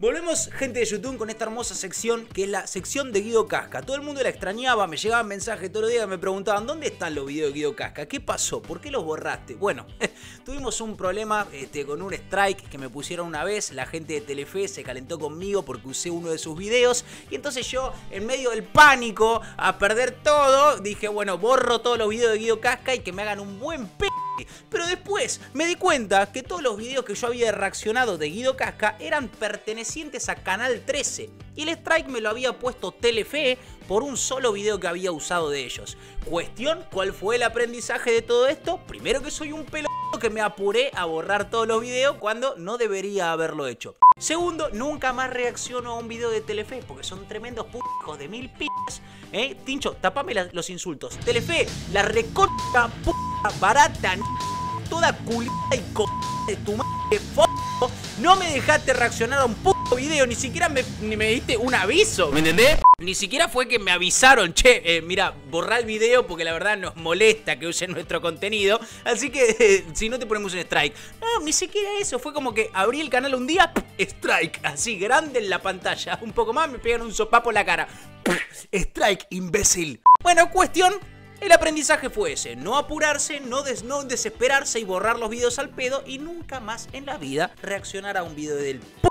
Volvemos, gente de YouTube, con esta hermosa sección que es la sección de Guido Casca. Todo el mundo la extrañaba, me llegaban mensajes todos los días, me preguntaban, ¿dónde están los videos de Guido Casca? ¿Qué pasó? ¿Por qué los borraste? Bueno, tuvimos un problema este, con un strike que me pusieron una vez, la gente de Telefe se calentó conmigo porque usé uno de sus videos y entonces yo, en medio del pánico, a perder todo, dije, bueno, borro todos los videos de Guido Casca y que me hagan un buen p... Pero después me di cuenta que todos los videos que yo había reaccionado de Guido Casca eran pertenecientes a Canal 13 y el strike me lo había puesto Telefe por un solo video que había usado de ellos. Cuestión, ¿cuál fue el aprendizaje de todo esto? Primero que soy un pelo que me apuré a borrar todos los videos cuando no debería haberlo hecho. Segundo, nunca más reacciono a un video de Telefe porque son tremendos hijos de mil p***. ¿Eh? Tincho, tapame los insultos. Telefe, la recorta p barata, toda culita y co de tu madre, no me dejaste reaccionar a un puto video, ni siquiera me, ni me diste un aviso, ¿me entendés? Ni siquiera fue que me avisaron, che, eh, mira, borra el video porque la verdad nos molesta que usen nuestro contenido, así que eh, si no te ponemos un strike. No, ni siquiera eso, fue como que abrí el canal un día, strike, así grande en la pantalla, un poco más me pegan un sopapo en la cara. strike, imbécil. Bueno, cuestión, el aprendizaje fue ese, no apurarse, no, desesperarse y borrar los videos al pedo y nunca más en la vida reaccionar a un video del p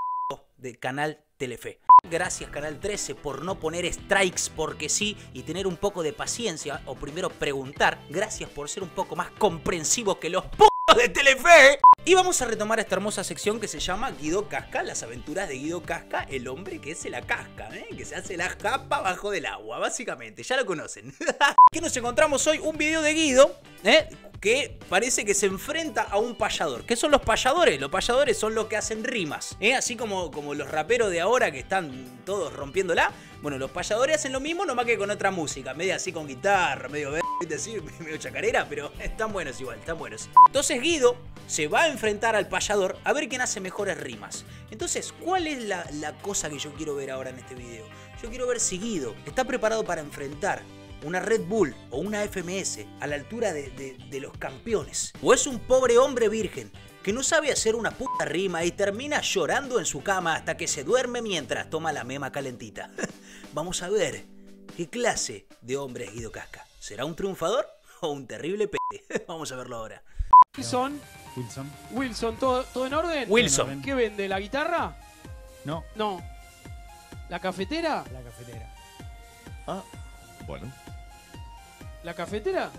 de Canal Telefe. Gracias Canal 13 por no poner strikes porque sí y tener un poco de paciencia o primero preguntar. Gracias por ser un poco más comprensivos que los p de Telefe. Y vamos a retomar esta hermosa sección que se llama Guido Casca, las aventuras de Guido Casca, el hombre que se la casca, ¿eh? que se hace la japa bajo del agua, básicamente, ya lo conocen. ¿Qué nos encontramos hoy? Un video de Guido, ¿eh? que parece que se enfrenta a un payador. ¿Qué son los payadores? Los payadores son los que hacen rimas, ¿eh? así como, como los raperos de ahora que están todos rompiéndola. Bueno, los payadores hacen lo mismo, nomás que con otra música, medio así con guitarra, medio así, medio chacarera, pero están buenos igual, están buenos. Entonces Guido se va a enfrentar al payador a ver quién hace mejores rimas. Entonces, ¿cuál es la, cosa que yo quiero ver ahora en este video? Yo quiero ver si Guido está preparado para enfrentar una Red Bull o una FMS a la altura de, de, los campeones. O es un pobre hombre virgen que no sabe hacer una puta rima y termina llorando en su cama hasta que se duerme mientras toma la mema calentita. Vamos a ver qué clase de hombre es Guido Casca. ¿Será un triunfador o un terrible p? Vamos a verlo ahora. Wilson. Wilson. Wilson, ¿todo, ¿todo en orden? Wilson. ¿Qué vende? ¿La guitarra? No. No. ¿La cafetera? La cafetera. Ah, bueno. ¿La cafetera?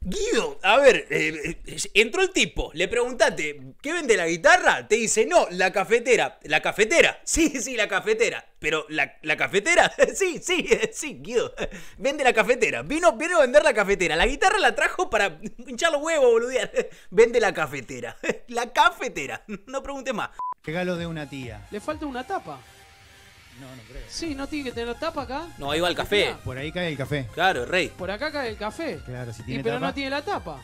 Guido, a ver, eh, eh, entró el tipo, le preguntaste, ¿qué vende la guitarra? Te dice, no, la cafetera. ¿La cafetera? Sí, sí, la cafetera. Pero, ¿la, la cafetera? sí, sí, sí, Guido. Vende la cafetera. Vino, vino a vender la cafetera. La guitarra la trajo para hinchar los huevos, boludear. Vende la cafetera. La cafetera. No pregunte más. Regalo de una tía. Le falta una tapa. No, no creo. Sí, ¿no tiene que tener tapa acá? No, ahí va el café. Por ahí cae el café. Claro, rey. Por acá cae el café. Claro, si tiene y, pero no tiene la tapa.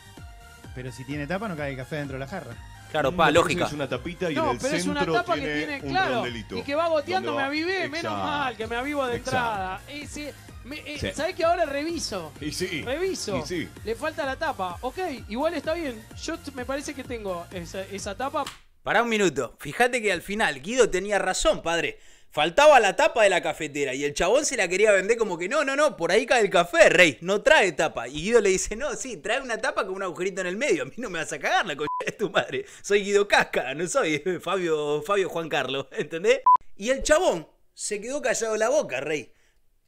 Pero si tiene tapa no cae el café dentro de la jarra. Claro, pa, lógica. Es una tapita y no, en el pero es una tapa que tiene, claro, y que va goteando, me avivé, menos mal, que me avivo de entrada. Ese, eh, ¿Sabés que ahora reviso? Y sí. Reviso. Y sí. Le falta la tapa. Ok, igual está bien. Yo me parece que tengo esa, esa tapa. Para un minuto. Fíjate que al final Guido tenía razón, padre. Faltaba la tapa de la cafetera y el chabón se la quería vender como que no, no, no, por ahí cae el café, rey, no trae tapa. Y Guido le dice, no, sí, trae una tapa con un agujerito en el medio, a mí no me vas a cagar la coña de tu madre. Soy Guido Casca, no soy Fabio, Fabio Juan Carlos, ¿entendés? Y el chabón se quedó callado la boca, rey.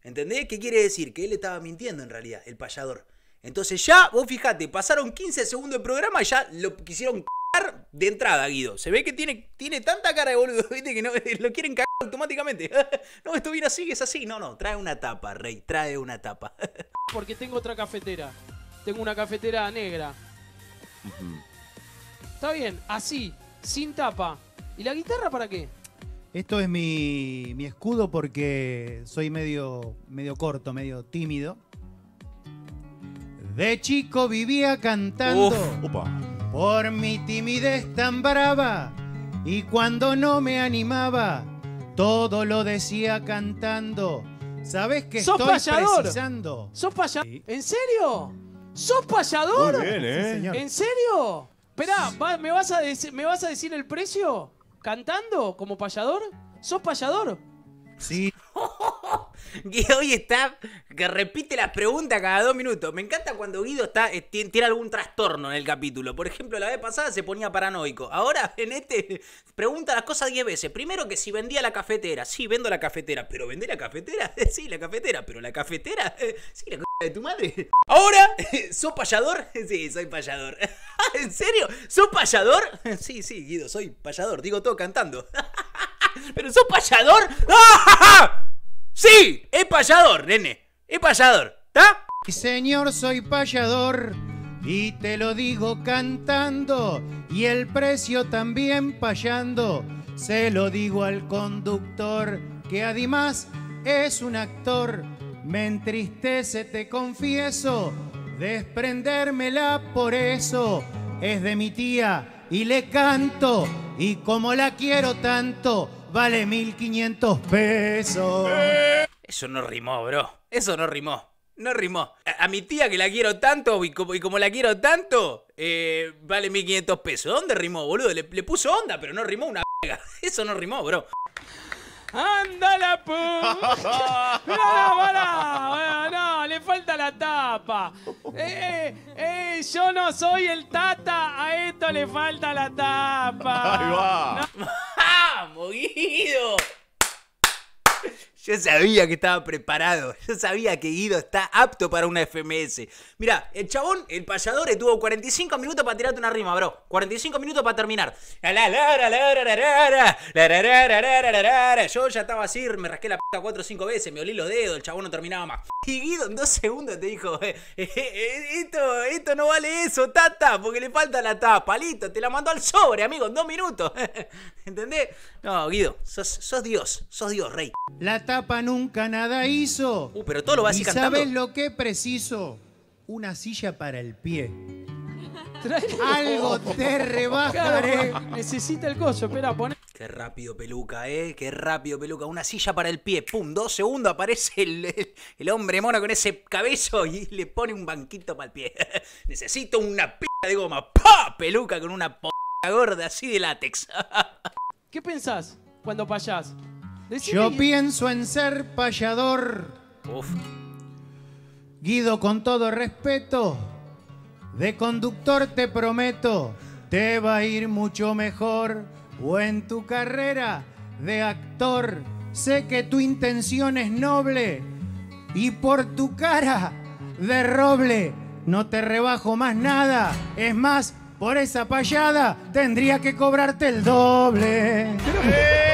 ¿Entendés? ¿Qué quiere decir? Que él estaba mintiendo en realidad, el payador. Entonces ya, vos fijate, pasaron 15 segundos de programa y ya lo quisieron de entrada, Guido. Se ve que tiene, tiene tanta cara de boludo, ¿viste? Que no, lo quieren cagar automáticamente. no, esto viene así, es así. No, no, trae una tapa, Rey, trae una tapa. Porque tengo otra cafetera. Tengo una cafetera negra. Está bien, así, sin tapa. ¿Y la guitarra para qué? Esto es mi, mi escudo porque soy medio, medio corto, medio tímido. De chico vivía cantando. Por mi timidez tan brava. Y cuando no me animaba, todo lo decía cantando. ¿Sabes que ¿Sos estoy payador? precisando? ¿Sos payador? ¿En serio? ¿Sos payador? Muy bien, ¿eh? ¿En serio? Esperá, ¿me, vas a ¿me vas a decir el precio? ¿Cantando como payador? ¿Sos payador? Sí. Guido hoy está que repite las preguntas cada dos minutos. Me encanta cuando Guido está eh, tiene algún trastorno en el capítulo. Por ejemplo, la vez pasada se ponía paranoico. Ahora en este pregunta las cosas diez veces. Primero que si vendía la cafetera. Sí, vendo la cafetera. ¿Pero vendé la cafetera? Sí, la cafetera. ¿Pero la cafetera? Sí, la de tu madre. Ahora, ¿sos payador? Sí, soy payador. ¿En serio? ¿Sos payador? Sí, sí, Guido, soy payador. Digo todo cantando. ¿Pero sos payador? ¡Ah! Sí, es payador, nene. Es payador, ¿está? Señor, soy payador. Y te lo digo cantando. Y el precio también payando. Se lo digo al conductor, que además es un actor. Me entristece, te confieso, desprendérmela por eso. Es de mi tía y le canto. Y como la quiero tanto, vale 1500 pesos. Eso no rimó, bro. Eso no rimó. No rimó. A, mi tía que la quiero tanto y como, la quiero tanto, eh, vale 1500 pesos. ¿Dónde rimó, boludo? Le, puso onda, pero no rimó una pega. Eso no rimó, bro. ¡Anda la pu! ¡No, no, le falta la tapa. Eh, eh, eh, yo no soy el tata, a esto le falta la tapa. Ahí va. Guido! Yo sabía que estaba preparado. Yo sabía que Guido está apto para una FMS. Mira, el chabón, el payador, tuvo 45 minutos para tirarte una rima, bro. 45 minutos para terminar. Yo ya estaba así, me rasqué la p 4 o 5 veces, me olí los dedos, el chabón no terminaba más. Y Guido en dos segundos te dijo, esto, esto no vale eso, tata, porque le falta la tapa, listo, te la mandó al sobre, amigo, en dos minutos. ¿Entendés? No, Guido, sos, sos Dios, sos Dios, rey. La tapa nunca nada hizo. Uh, pero todo lo vas a ¿Y cantando. ¿Sabes lo que preciso? Una silla para el pie. Algo te rebajaré. necesita el coso, espera, pone. Qué rápido, peluca, ¿eh? Qué rápido, peluca. Una silla para el pie. Pum, dos segundos aparece el, hombre mono con ese cabello y le pone un banquito para el pie. Necesito una p de goma. ¡Pah! Peluca con una p gorda así de látex. ¿Qué pensás cuando payás? Yo pienso en ser payador. Guido, con todo respeto, de conductor te prometo, te va a ir mucho mejor. O en tu carrera de actor, sé que tu intención es noble. Y por tu cara de roble, no te rebajo más nada. Es más, por esa payada tendría que cobrarte el doble. ¡Epa!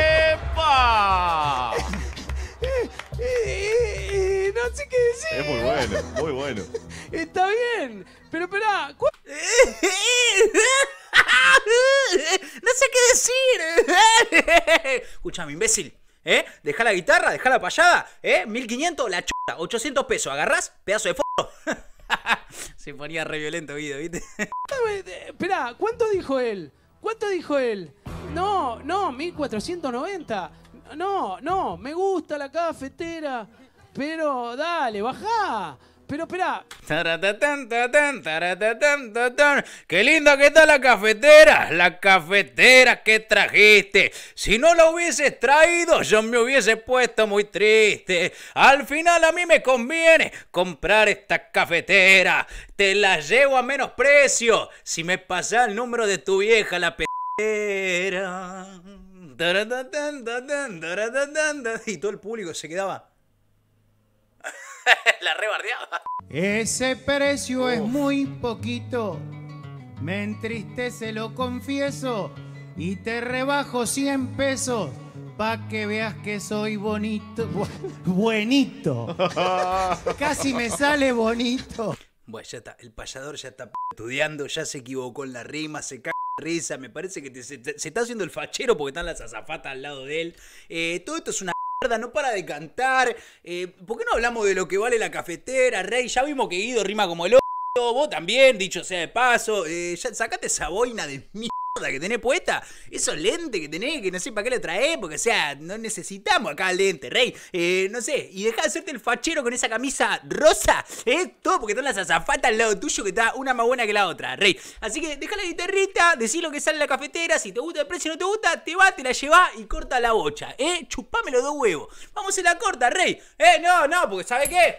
Sé qué decir. Es muy bueno, muy bueno. Está bien, pero espera. no sé qué decir. Escúchame, imbécil. ¿Eh? Deja la guitarra, deja la payada. ¿Eh? 1500, la chota. 800 pesos. ¿Agarrás? Pedazo de foto. Se ponía re violento, Guido, ¿viste? Espera, ¿cuánto dijo él? ¿Cuánto dijo él? No, no, 1490. No, no, me gusta la cafetera. Pero dale, baja. Pero espera. Qué linda que está la cafetera. La cafetera que trajiste. Si no la hubieses traído, yo me hubiese puesto muy triste. Al final a mí me conviene comprar esta cafetera. Te la llevo a menos precio. Si me pasa el número de tu vieja, la petera. Y todo el público se quedaba. la rebardeaba. Ese precio es muy poquito. Me entristece, lo confieso. Y te rebajo 100 pesos. Pa' que veas que soy bonito. buenito. Casi me sale bonito. Bueno, ya está. El payador ya está estudiando, ya se equivocó en la rima, se caga risa. Me parece que se, está haciendo el fachero porque están las azafatas al lado de él. Eh, todo esto es una no para de cantar. Eh, ¿Por qué no hablamos de lo que vale la cafetera, Rey? Ya vimos que Guido rima como el otro. Vos también, dicho sea de paso. Eh, sacate esa boina de mierda que tenés puesta, esos lentes que tenés, que no sé para qué lo traes, porque o sea, no necesitamos acá lentes, rey. Eh, no sé, y deja de hacerte el fachero con esa camisa rosa, ¿eh? Todo porque están las azafatas al lado tuyo que está una más buena que la otra, rey. Así que deja la guitarrita, decí lo que sale en la cafetera, si te gusta el precio no te gusta, te va, te la lleva y corta la bocha, ¿eh? Chupame los dos huevos. Vamos en la corta, rey. Eh, no, no, porque ¿sabe qué?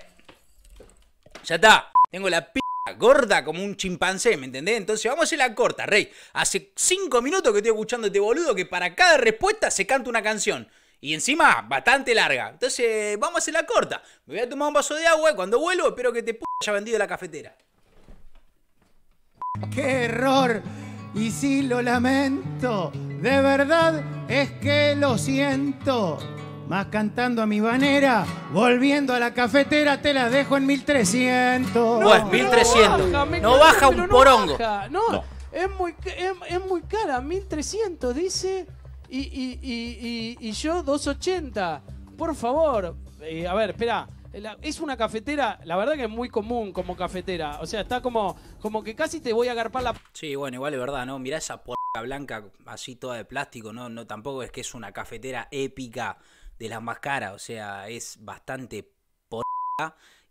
Ya está, tengo la gorda como un chimpancé, ¿me entendés? Entonces vamos a la corta, Rey. Hace cinco minutos que estoy escuchando este boludo que para cada respuesta se canta una canción. Y encima, bastante larga. Entonces, vamos a hacer la corta. Me voy a tomar un vaso de agua y cuando vuelvo espero que te p haya vendido la cafetera. ¡Qué error! Y sí lo lamento, de verdad es que lo siento. Más cantando a mi manera, volviendo a la cafetera, te la dejo en 1300. Bueno, 1300. baja, me No baja un no porongo. baja. No, No. Es, muy, es, es muy cara, 1300 dice, y, y, y, y, y yo 280. Por favor, Eh, a ver, espera. La- Es una cafetera, la verdad que es muy común como cafetera. O sea, está como, como que casi te voy a agarpar la Sí, bueno, igual es verdad, ¿no? Mirá esa p blanca así toda de plástico, ¿no? No, tampoco es que es una cafetera épica de las más caras, o sea, es bastante p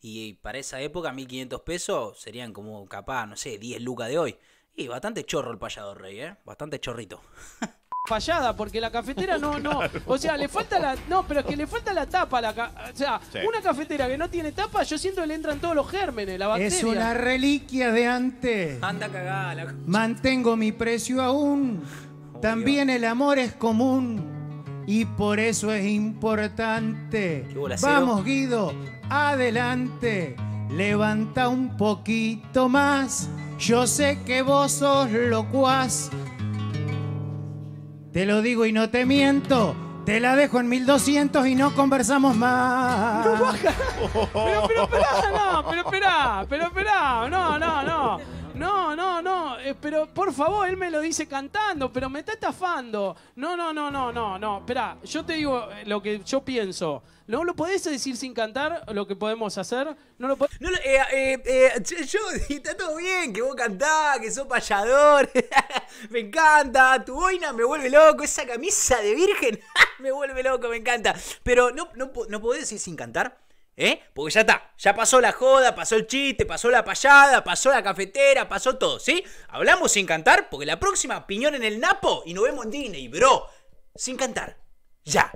y para esa época 1500 pesos serían como capaz, no sé, 10 lucas de hoy. Y bastante chorro el payador rey, ¿eh? Bastante chorrito. fallada porque la cafetera no no o sea le falta la no pero es que le falta la tapa a la ca- o sea Sí. una cafetera que no tiene tapa yo siento que le entran todos los gérmenes la bacteria Es una reliquia de antes. Anda cagada la... Mantengo mi precio aún. También el amor es común. Y por eso es importante. Vamos, Guido, adelante. Levanta un poquito más. Yo sé que vos sos locuaz. Te lo digo y no te miento. Te la dejo en 1200 y no conversamos más. pero pero esperá no pero esperá pero esperá no no no no no no eh, pero por favor él me lo dice cantando pero me está estafando. No no no no no no. Esperá yo te digo eh, lo que yo pienso. No lo podés decir sin cantar lo que podemos hacer no lo podés eh, yo, está todo bien, que vos cantás, que sos payador. me encanta, tu boina me vuelve loco, esa camisa de virgen me vuelve loco, me encanta. Pero no, no, no podés decir sin cantar, ¿eh? Porque ya está, ya pasó la joda, pasó el chiste, pasó la payada, pasó la cafetera, pasó todo, ¿sí? Hablamos sin cantar, porque la próxima piñón en el Napo y nos vemos en Disney, bro. Sin cantar, ya.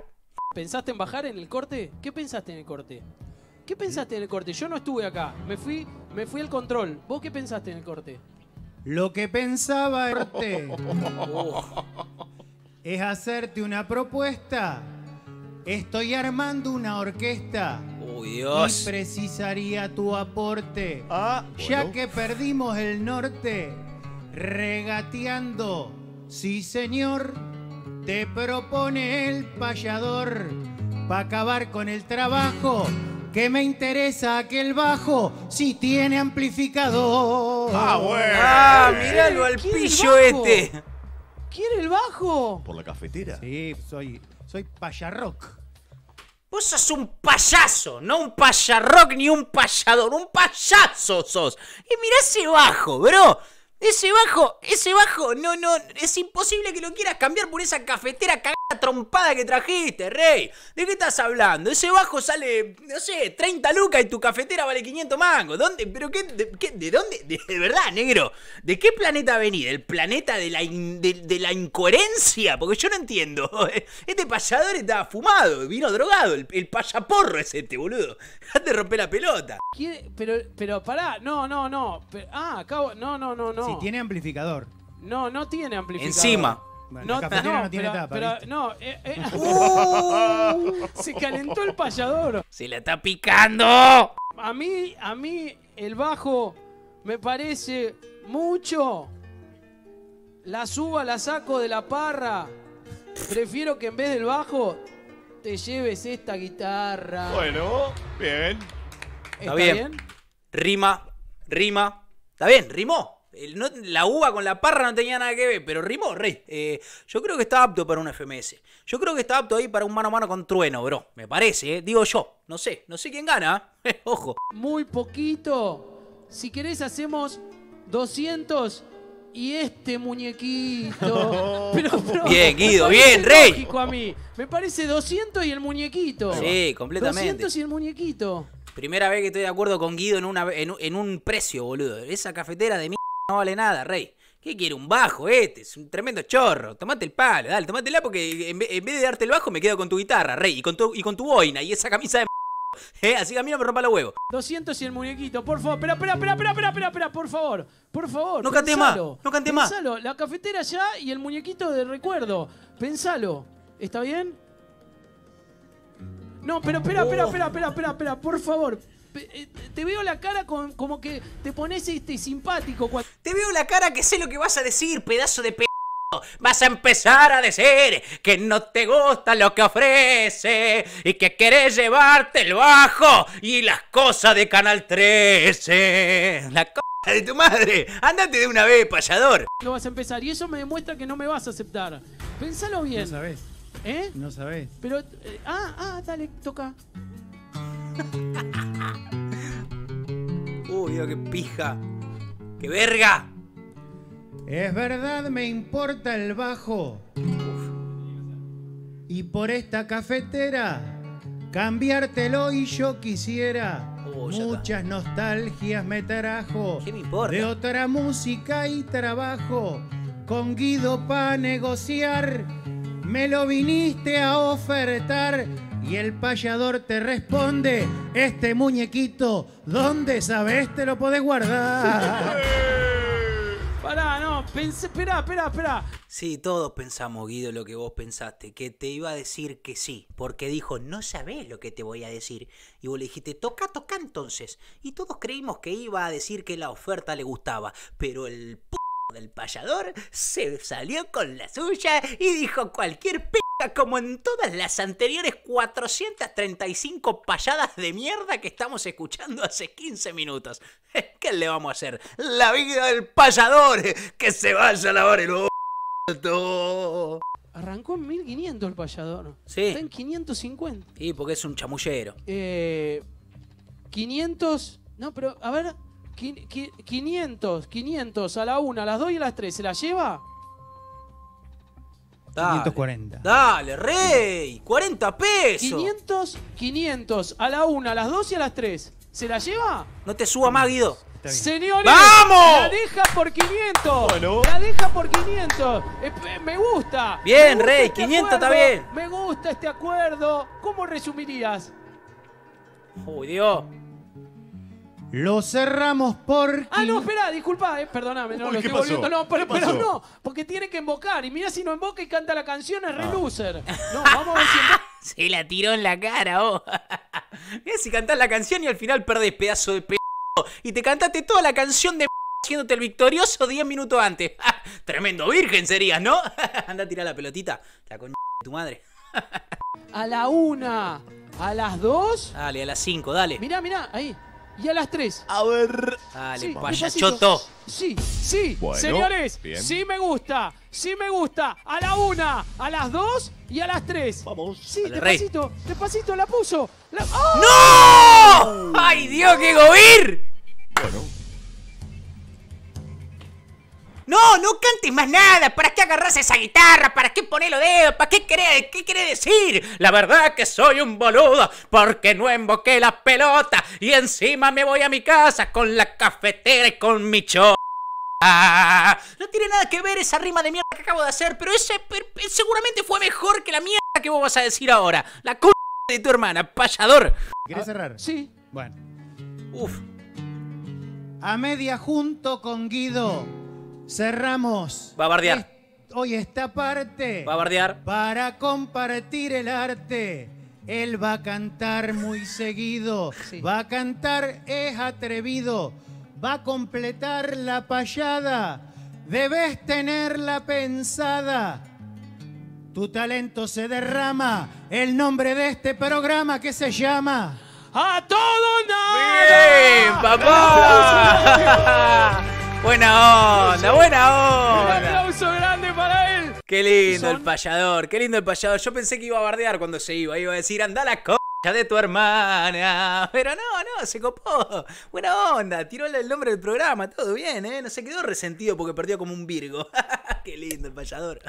¿Pensaste en bajar en el corte? ¿Qué pensaste en el corte? ¿Qué pensaste en el corte? Yo no estuve acá. Me fui, me fui al control. ¿Vos qué pensaste en el corte? Lo que pensaba Erte Oh, es hacerte una propuesta. Estoy armando una orquesta y Dios. precisaría tu aporte. Ah, Ya bueno. que perdimos el norte, regateando, sí señor, te propone el payador para acabar con el trabajo. Que me interesa aquel bajo si tiene amplificador. Ah, bueno. Ah, míralo al ¿Quiere el pillo este. ¿Quiere el bajo? Por la cafetera. Sí, soy, soy payarrock. Vos sos un payaso, no un payarrock ni un payador, un payaso sos. Y mirá ese bajo, bro. Ese bajo, ese bajo, no, no, es imposible que lo quieras cambiar por esa cafetera cagada trompada que trajiste, rey. ¿De qué estás hablando? Ese bajo sale, no sé, 30 lucas y tu cafetera vale 500 mangos. ¿Dónde? ¿Pero qué? ¿De, qué- de dónde? De, de verdad, negro. ¿De qué planeta venís? ¿Del planeta de la, in- de, de la incoherencia? Porque yo no entiendo. Este payador estaba fumado, vino drogado. El, el payaporro es este, boludo. Dejate de romper la pelota. ¿Quiere? Pero, pero pará, no, no, no. Ah, acabo, no, no, no, no. Si tiene amplificador. No, no tiene amplificador. Encima. Bueno, la cafetera no tiene pero- tapa, pero- ¿viste? no, eh, eh, se calentó el payador. Se la está picando. A mí, a mí el bajo me parece mucho. La suba, la saco de la parra. Prefiero que en vez del bajo te lleves esta guitarra. Bueno, bien. ¿Está bien. Rima, rima. Está bien, rimó. El- no- la uva con la parra no tenía nada que ver, pero rimó, rey. Eh, yo creo que está apto para un FMS. Yo creo que está apto ahí para un mano a mano con trueno, bro. Me parece, eh. Digo yo. No sé, no sé quién gana. ¿eh? Ojo. Muy poquito. Si querés hacemos 200 y este muñequito. Pero, pero- Bien, Guido, bien, Rey. a mí. Me parece 200 y el muñequito. Sí, completamente. 200 y el muñequito. Primera vez que estoy de acuerdo con Guido en, una, en, un- en un precio, boludo. Esa cafetera de mierda no vale nada, rey. ¿Qué quiere? Un bajo este, es un tremendo chorro. Tomate el palo, dale, tomátela porque en vez, de darte el bajo me quedo con tu guitarra, rey, y con tu, y con tu boina y esa camisa de ¿Eh? Así que a mí no me rompa los huevos. 200 y el muñequito, por favor. Espera, espera, espera, espera, espera, espera, espera, por favor. Por favor. No cante más, no cante más. Pensalo, la cafetera ya y el muñequito de recuerdo. Pensalo. ¿Está bien? No, pero espera, Oh. espera, espera, espera, espera, espera, por favor. Eh, Te veo la cara con, como que te pones este simpático cuando. Te veo la cara que sé lo que vas a decir, pedazo de p. Vas a empezar a decir que no te gusta lo que ofrece y que querés llevarte el bajo y las cosas de Canal 13. La cosa de tu madre. Ándate de una vez, payador. lo vas a empezar. Y eso me demuestra que no me vas a aceptar. Pensalo No bien. sabés, ¿Eh? no sabés. Pero. eh, ah, ah, dale, toca. Uy, qué pija. ¡Qué verga! Es verdad, me importa el bajo. Y por esta cafetera, cambiártelo y yo quisiera. Oh. Muchas nostalgias me trajo. ¿Qué me importa? De otra música y trabajo. Con Guido pa' negociar. Me lo viniste a ofertar. Y el payador te responde: Este muñequito, ¿dónde sabes te lo podés guardar? Pará, no, pensé, espera, espera, espera. Sí, todos pensamos, Guido, lo que vos pensaste, que te iba a decir que sí, porque dijo, no sabés lo que te voy a decir. Y vos le dijiste, toca, toca entonces. Y todos creímos que iba a decir que la oferta le gustaba, pero el p del payador se salió con la suya y dijo cualquier p como en todas las anteriores 435 payadas de mierda que estamos escuchando hace 15 minutos. ¿Qué le vamos a hacer? La vida del payador, que se vaya a lavar el orto. Arrancó en 1500 el payador. Sí. Está en 550. Sí, porque es un chamullero. Eh, 500. No, pero a ver. qui- qui- 500, 500 a la 1, a las 2 y a las 3. ¿Se la lleva? Dale. 540. Dale, rey. 40 pesos. 500, 500 a la 1, a las 2 y a las 3. ¿Se la lleva? No te suba más, Guido. Está. Señores, ¡Vamos! la deja por 500. Bueno. La deja por 500. Eh, eh, me gusta. Bien, Me gusta Rey, este 500 está acuerdo. bien. Me gusta este acuerdo. ¿Cómo resumirías? Uy, Dios. Lo cerramos por. Ah, no, espera, disculpa, eh, perdóname, no Uy, lo ¿qué estoy pasó? volviendo. No, pero, ¿Qué pero pasó? no, porque tiene que invocar. Y mira si no invoca y canta la canción, Ah. es re loser. No, vamos a ver si. Se la tiró en la cara, vos. Mirá si cantás la canción y al final perdés pedazo de p. Y te cantaste toda la canción de p haciéndote el victorioso 10 minutos antes. Tremendo virgen serías, ¿no? Anda a tirar la pelotita. La con de tu madre. A la una, a las dos. Dale, a las 5, dale. Mirá, mirá, ahí. Y a las tres. A ver. Dale, Sí, payachoto. despacito. Sí, sí, Bueno, señores, bien. sí me gusta, sí me gusta. A la una, a las dos y a las tres. Vamos. Sí, Dale, Rey. despacito, despacito, la puso. La- ¡Oh! ¡No! ¡Ay, Dios, qué gobir! Bueno. No, no cantes más nada. ¿Para qué agarras esa guitarra? ¿Para qué poner los dedos? ¿Para qué querés, qué querés decir? La verdad que soy un boludo porque no emboqué la pelota y encima me voy a mi casa con la cafetera y con mi cho... No tiene nada que ver esa rima de mierda que acabo de hacer, pero ese seguramente fue mejor que la mierda que vos vas a decir ahora. La c de tu hermana, payador. ¿Querés cerrar? Sí, Bueno. Uf, A media junto con Guido cerramos. Va a bardear. Hoy esta parte va a bardear. para compartir el arte. Él va a cantar muy seguido. Sí. Va a cantar es atrevido. Va a completar la payada. Debes tenerla pensada. Tu talento se derrama. El nombre de este programa que se llama. a todo ¡Bien, nada. papá! Buena onda, buena Un onda. aplauso grande para él. Qué lindo el payador, qué lindo el payador. Yo pensé que iba a bardear cuando se iba. Iba a decir, anda la c de tu hermana. Pero no, no, se copó. Buena onda, tiró el nombre del programa, todo bien, ¿eh? No se quedó resentido porque perdió como un Virgo. Qué lindo el payador.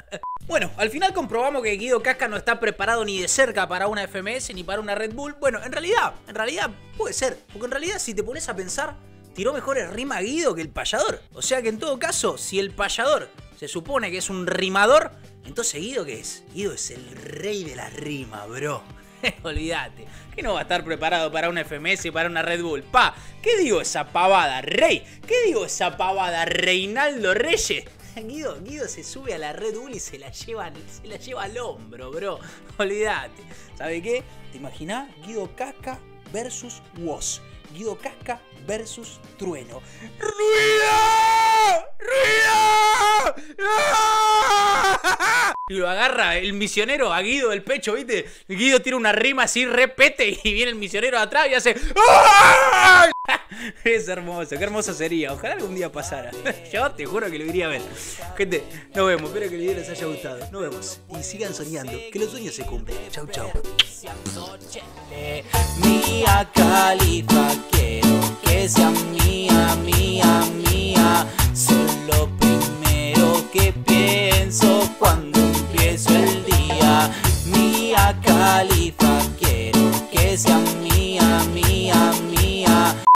Bueno, al final comprobamos que Guido Casca no está preparado ni de cerca para una FMS ni para una Red Bull. Bueno, en realidad, en realidad puede ser. Porque en realidad si te pones a pensar, tiró mejor el rima Guido que el payador. O sea que en todo caso, si el payador se supone que es un rimador, entonces Guido ¿qué es? Guido es el rey de la rima, bro. Olvídate, que no va a estar preparado para una FMS y para una Red Bull. Pa, ¿qué digo esa pavada, rey? ¿Qué digo esa pavada, Reinaldo Reyes? Guido, Guido se sube a la Red Bull y se la lleva, se la lleva al hombro, bro. Olvídate. ¿Sabe qué? ¿Te imaginás? Guido Casca versus Woz. Guido Casca versus Trueno. ¡Ruido! ¡Ruido! Y lo agarra el misionero a Guido del pecho, ¿viste? Guido tira una rima así, repete, y viene el misionero atrás y hace. Es hermoso, qué hermoso sería. Ojalá algún día pasara. Yo te juro que lo iría a ver. Gente, nos vemos. Espero que el video les haya gustado. Nos vemos. Y sigan soñando. Que los sueños se cumplen. Chau, chau. Mía que sea mía, mía, mía. Soy lo primero que pienso cuando empiezo el día. Mía Califa, quiero que sea mía.